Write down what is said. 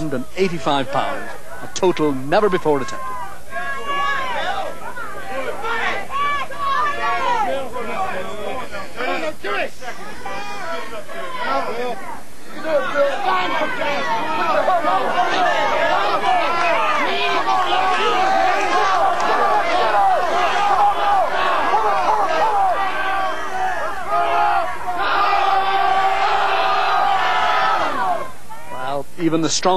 1,085 pounds, a total never before attempted. Well, even the strong